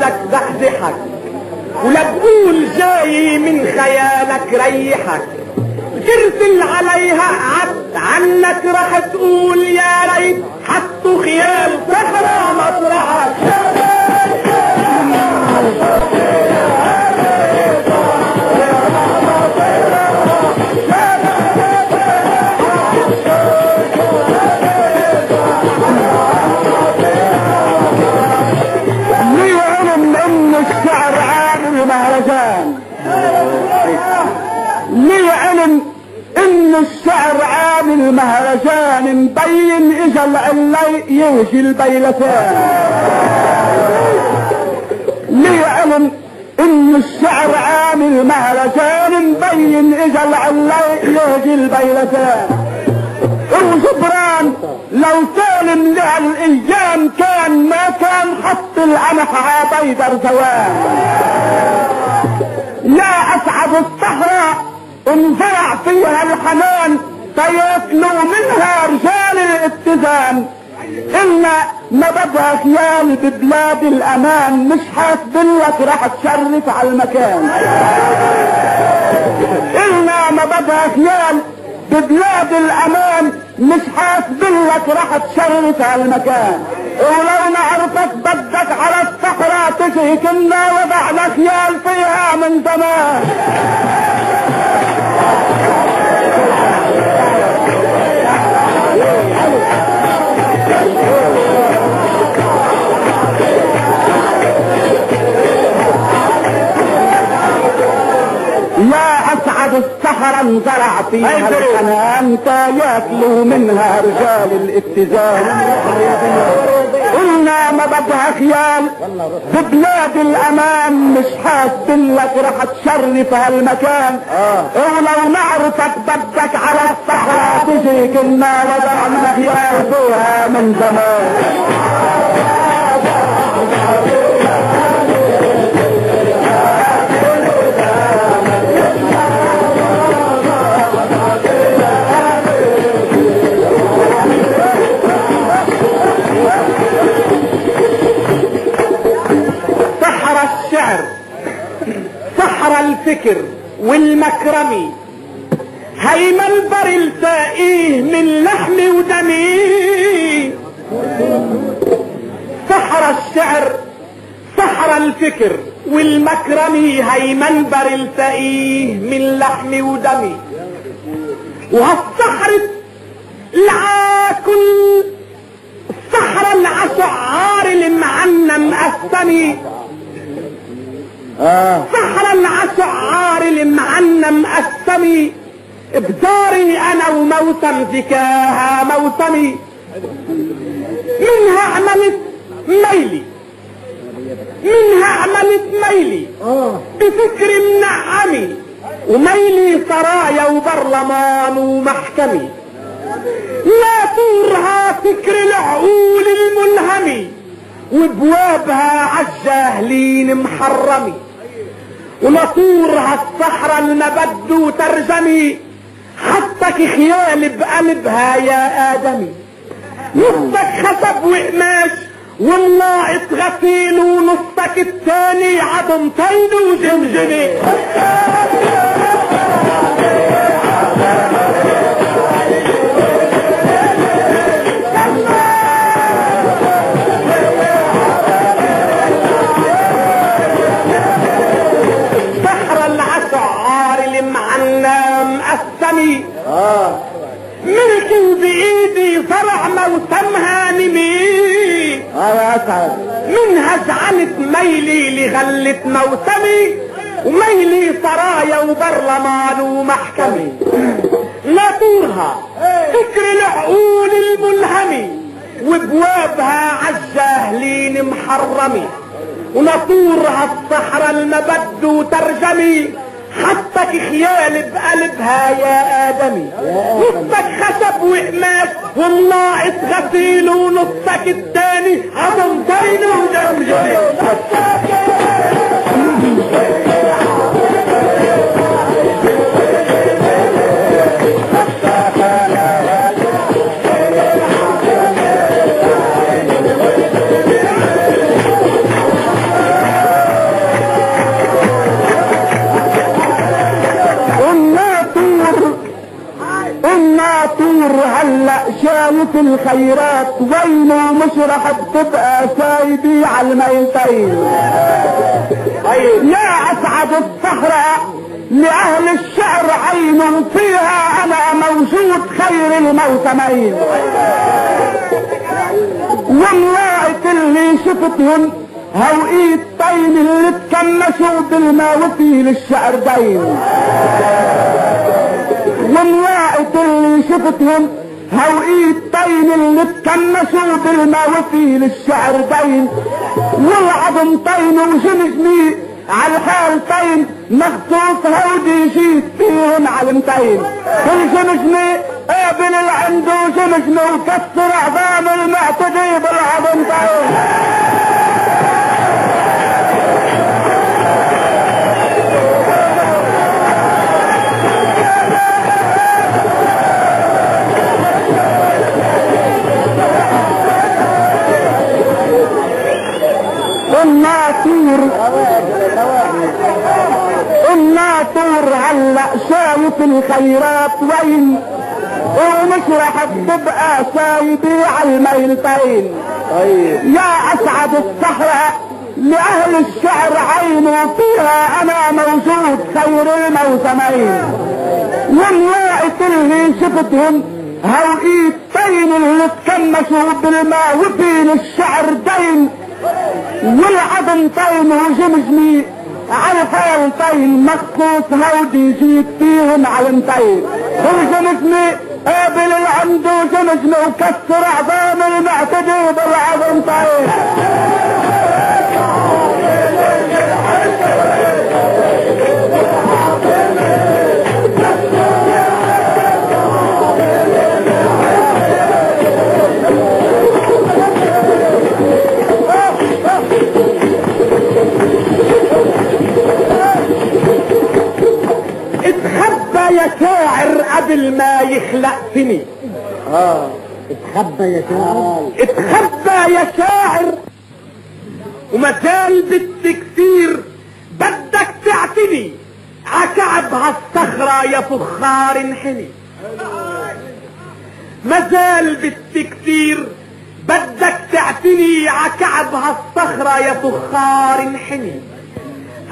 عقلك زحزحك ولا تقول جاي من خيالك ريحك. ترسل عليها عبد عنك راح تقول يا ريت. حطوا خيال صحراء مطرحك. ليه علم إن الشعر عامل مهرجان مبين أجل اللي يجي البيلتان ليه علم إن الشعر عامل مهرجان مبين أجل اللي يجي البيلتان وجبران لو سالم له الأيام كان ما كان حط العنح عبيدر زوان يا اسعد الصحراء انزرع فيها الحنان فياكلوا منها رجال الاتزان. إلا مبدها خيال ببلاد الأمان مش حاسبلك راح تشرف على المكان. إلا مبدها خيال ببلاد الأمان مش حاسبلك راح تشرف على المكان. ولو نعرفك بدك على الصحراء تجي كنا وضعنا خيال فيها من زمان. السهرة انزرع فيها الحنان ياكلوا منها رجال الاتزان قلنا ما بدها خيال. ببلاد الامان مش حاسبلك رح تشرف هالمكان. ولو نعرفك بدك على الصحراء تجي كنا وضعنا فيها من زمان. والمكرمي هيما البر تلاقيه من لحم ودمي سحر الشعر سحر الفكر. والمكرمي هيما البر تلاقيه من لحم ودمي وهالسحر العاكل السحر العشعار المعنى مقسمي آه. سحر العشعار المعنى مقسمي بداري أنا وموسم ذكاها موسمي. منها عملت ميلي منها عملت ميلي. بفكر منعمي وميلي سرايا وبرلمان ومحكمي. لا تورها فكر العقول الملهمي وبوابها عالجاهلين محرمي. ونطورها الصحراء المبد وترجمي حطك خيال بقلبها يا آدمي. نصك خشب وقماش والناقص غسيل ونصك التاني عظمتين وجمجمي ملكي بايدي زرع موسمها نمي منها جعلت ميلي لغلة موسمي وميلي سرايا وبرلمان ومحكمي. لا تورها فكر العقول الملهمي وبوابها عالجاهلين محرمي. ونطورها الصحراء المبد وترجمي. حطك خيال بقلبها يا آدمي. نصك خشب وقماش والناقص غسيل ونصك التاني. عظمتين الخيرات وينه مش راح تبقى سايبي على الميتين يا أسعد الصحراء لأهل الشعر عين فيها أنا موجود خير الموسمين وملاقت اللي شفتهم هوقيت طين اللي تكمشوا بالماء وفي للشعر دين. وملاقت اللي شفتهم هوقيت طين اللي تكمشوا بالماء وفي للشعر دين والعظم طين وجمجمي على الحال طين مخصوص هودي جيت فيهم علمتين والجمجمي قابل العنده جمجمي وكسر عظام المعتدي الخيرات وين ومش راح تبقى سايبي على الميلتين طيب. يا أسعد الصحراء لأهل الشعر عين فيها أنا موجود خير الموسمين. وملاقت اللي شفتهم هوقيت طين اللي تكمشوا بالماء وفين الشعر دين. والعظم طين وجمجمي على حال طين مخصوص هودي جيت فيهم علمتين والجمجمي قابل العنده جمجمي وكسر عظام المعتدي بالعظم طين آه. اتخبى يا شاعر. اتخبى يا شاعر. وما زال بت كتير بدك تعتني. عكعب هالصخرة يا فخار انحني. ما زال بت كتير بدك تعتني. عكعب هالصخرة يا فخار انحني.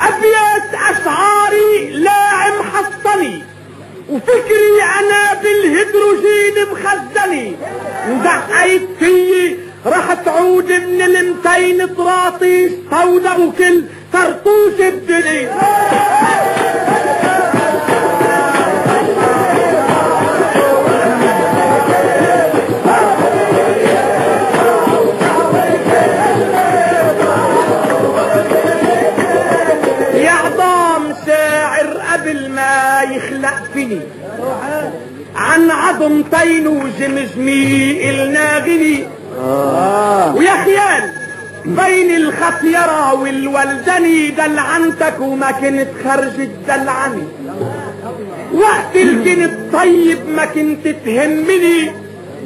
أبيات أشعاري لاعم حصني. وفكري أنا بالهيدروجين مخزني. ودقيت فيي راح تعود من المتين طراطيش سودا وكل طرطوش الدنيا يخلق فيني. عن عظمتين وجمجمي إلنا غني. ويا خيال بين الخطيرة والولدني دلعنتك وما كنت خرجت دلعني وقت الكنت طيب ما كنت تهمني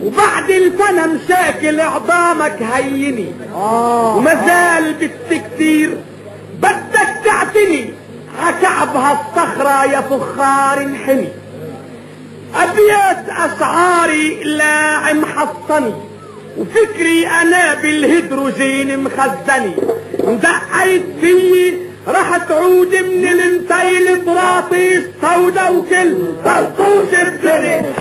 وبعد الفنا مشاكل عظامك هيني. وما زال بت كتير بدك تعتني عكعبها الصخرة يا فخار انحني. ابيات اشعاري لاعم حصني وفكري أنا بالهيدروجين مخزني. دقيت فيي راح تعود من المتين براطيس سودا وكل طرطوش الدنيا.